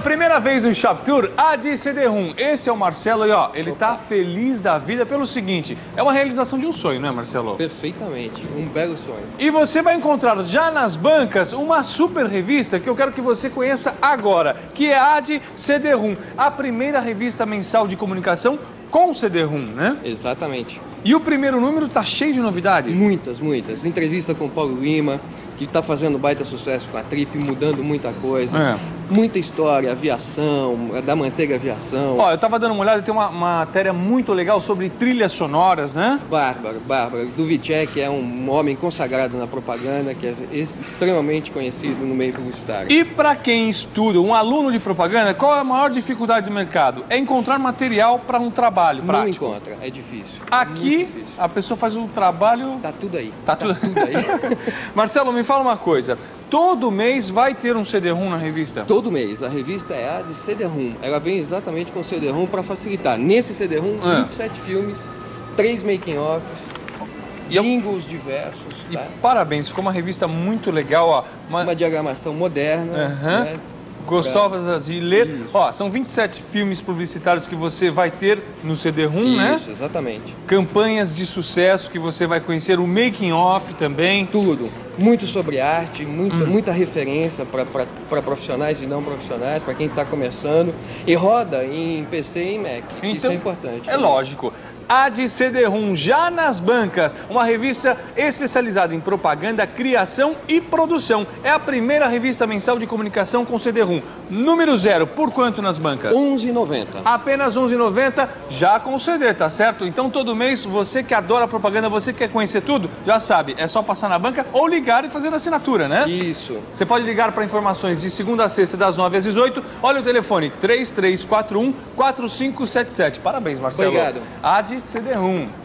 Pela primeira vez no Shop Tour, a de CD-ROM. Esse é o Marcelo e ó, ele tá feliz da vida pelo seguinte, é uma realização de um sonho, né Marcelo? Perfeitamente, um belo sonho. E você vai encontrar já nas bancas uma super revista que eu quero que você conheça agora, que é a de CD-ROM, a primeira revista mensal de comunicação com CD-ROM, né? Exatamente. E o primeiro número tá cheio de novidades? Muitas, muitas. Entrevista com o Paulo Lima, que está fazendo baita sucesso com a Trip, mudando muita coisa. É. Muita história, aviação, da Manteiga Aviação. Ó, eu tava dando uma olhada, tem uma uma matéria muito legal sobre trilhas sonoras, né? Bárbara, Bárbara. Duvicek é um homem consagrado na propaganda, que é ex- extremamente conhecido no meio publicitário. E para quem estuda, um aluno de propaganda, qual é a maior dificuldade do mercado? É encontrar material para um trabalho Não prático. encontra, é difícil. Aqui, Muito difícil. a pessoa faz um trabalho... Tá tudo aí. Tá tudo- aí. Marcelo, me fala uma coisa. Todo mês vai ter um CD-ROM na revista? Todo mês. A revista é a de CD-ROM. Ela vem exatamente com CD-ROM para facilitar. Nesse CD-ROM, É. 27 filmes, 3 making-offs, eu- jingles diversos, E tá? parabéns, ficou uma revista muito legal, ó. Uma- uma diagramação moderna. Aham. né? Gostosas de ler. Isso. Ó, são 27 filmes publicitários que você vai ter no CD-ROM, né? Isso, exatamente. Campanhas de sucesso que você vai conhecer, o making off também. Tudo. Muito sobre arte, muita, Hum. muita referência para profissionais e não profissionais, para quem está começando. E roda em PC e em Mac. Isso é importante. É lógico. A de CD-ROM já nas bancas, uma revista especializada em propaganda, criação e produção. É a primeira revista mensal de comunicação com CD-ROM. Número zero, por quanto nas bancas? 11,90. Apenas R$ 11,90 já com CD, tá certo? Então todo mês, você que adora propaganda, você que quer conhecer tudo, já sabe, é só passar na banca ou ligar e fazer a assinatura, né? Isso. Você pode ligar para informações de segunda a sexta, das 9 às 18. Olha o telefone, 3341 4577. Parabéns, Marcelo. Obrigado. A de CD-ROM.